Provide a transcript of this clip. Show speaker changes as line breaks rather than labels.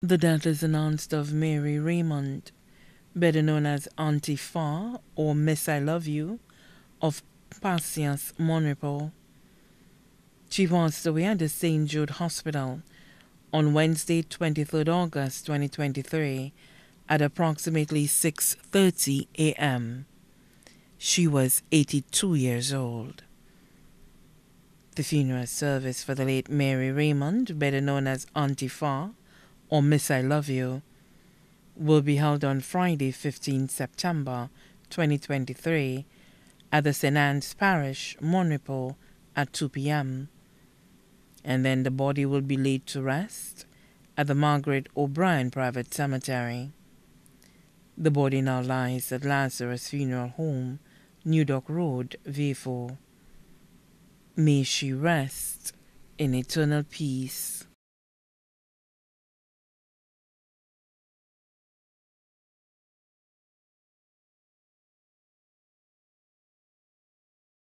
The death is announced of Mary Raymond, better known as Auntie Fa or Miss I Love You, of Patience Mon Repos. She passed away at the St. Jude Hospital on Wednesday, 23rd August 2023 at approximately 6:30 a.m. She was 82 years old. The funeral service for the late Mary Raymond, better known as Auntie Fa or Miss I Love You, will be held on Friday, 15 September 2023 at the St. Anne's Parish, Mon Repos at 2 p.m. And then the body will be laid to rest at the Margaret O'Brien Private Cemetery. The body now lies at Lazarus Funeral Home, New Dock Road, Vieux Fort. May she rest in eternal peace.